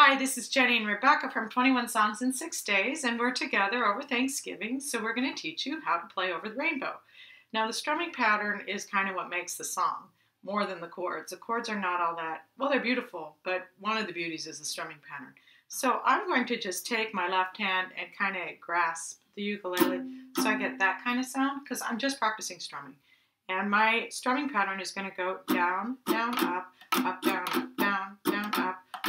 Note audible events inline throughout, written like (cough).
Hi, this is Jenny and Rebecca from 21 Songs in Six Days, and we're together over Thanksgiving, so we're going to teach you how to play over the rainbow. Now, the strumming pattern is kind of what makes the song more than the chords. The chords are not all that, well, they're beautiful, but one of the beauties is the strumming pattern. So I'm going to just take my left hand and kind of grasp the ukulele so I get that kind of sound because I'm just practicing strumming. And my strumming pattern is going to go down, down, up, up, down, up, down, down,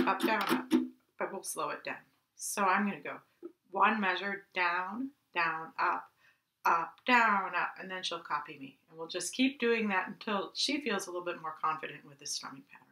up, down, up. But we'll slow it down. So I'm going to go one measure down, down, up, up, down, up, and then she'll copy me. And we'll just keep doing that until she feels a little bit more confident with this strumming pattern.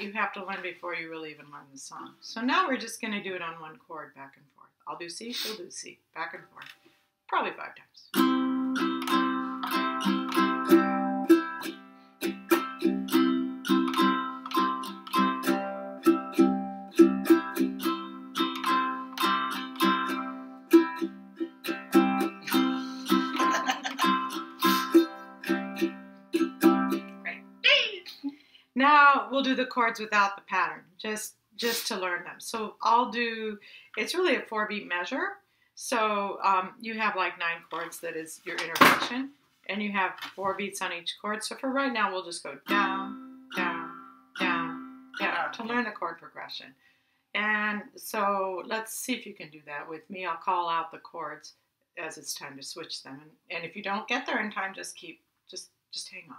You have to learn before you really even learn the song. So now we're just going to do it on one chord back and forth. I'll do C, she'll do C, back and forth. Probably five times. Now we'll do the chords without the pattern, just just to learn them. So I'll do. It's really a four beat measure. So um, you have like nine chords. That is your introduction, and you have four beats on each chord. So for right now, we'll just go down, down, down, down to learn the chord progression. And so let's see if you can do that with me. I'll call out the chords as it's time to switch them. And, and if you don't get there in time, just keep just just hang on.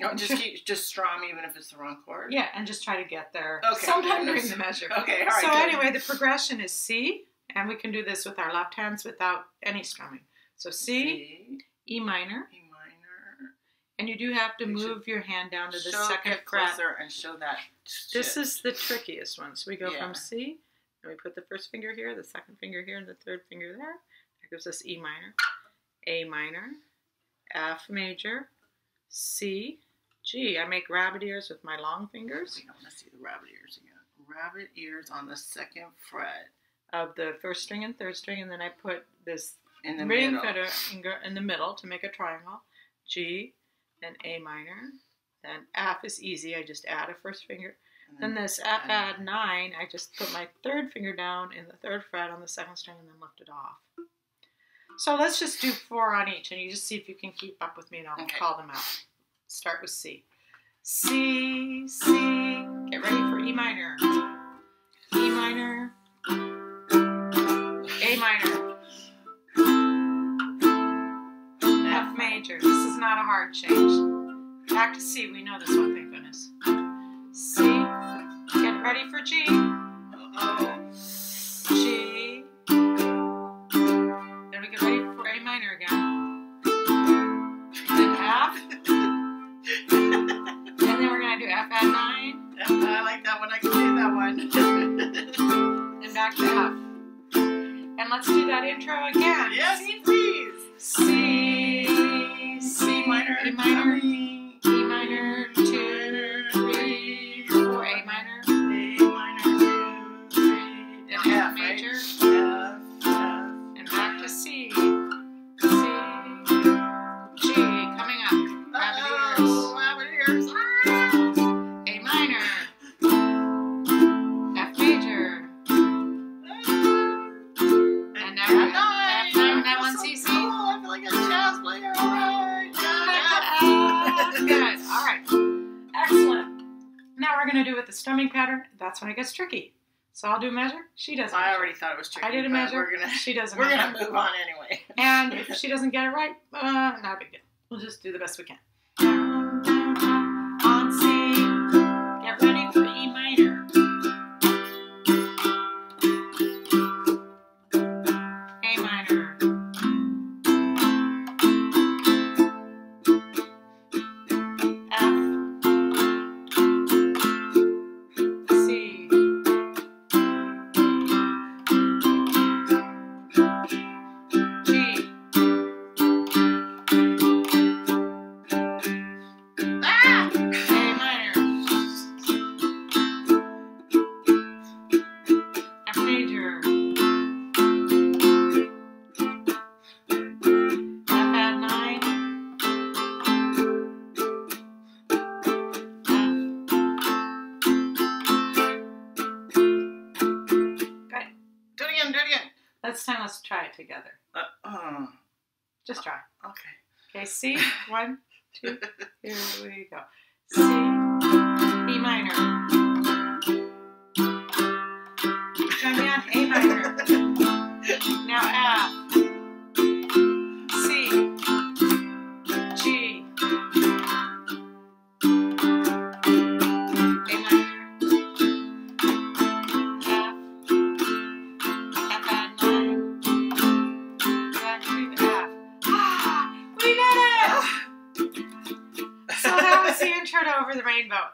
No, just keep, just strum even if it's the wrong chord. Yeah, and just try to get there Okay, sometime during the measure. Okay, all right. so good. anyway, the progression is C, and we can do this with our left hands without any strumming. So C, C, E minor, E minor. and you do have to You move your hand down to the show, second fret. closer and show that. This shit. is the trickiest one. So we go Yeah. from C, and we put the first finger here, the second finger here, and the third finger there. That gives us E minor, A minor, F major, C, G. I make rabbit ears with my long fingers. I want to see the rabbit ears again. Rabbit ears on the second fret of the first string and third string, and then I put this in the ring middle. finger in the middle to make a triangle. G, then A minor, then F is easy. I just add a first finger. And Then this F add nine, I just put my third finger down in the third fret on the second string and then lift it off. So let's just do four on each, and you just see if you can keep up with me, and I'll Okay. call them out. Start with C. C, C. Get ready for E minor. E minor. A minor. F major. This is not a hard change. Back to C. We know this one, thank goodness. Let's do that intro again. yes, please. C. C minor. A minor. We're going to do with the strumming pattern. That's when it gets tricky. So I'll do a measure. She does I measure. already thought it was tricky. I did a measure. We're gonna She does a (laughs) we're gonna move on anyway. And if (laughs) she doesn't get it right, uh, not a big deal. We'll just do the best we can. This time, let's try it together. Uh, uh, Just try. okay. Okay, C. One, two, (laughs) here we go. C, E minor. Join me on A minor. (laughs) Rainbow.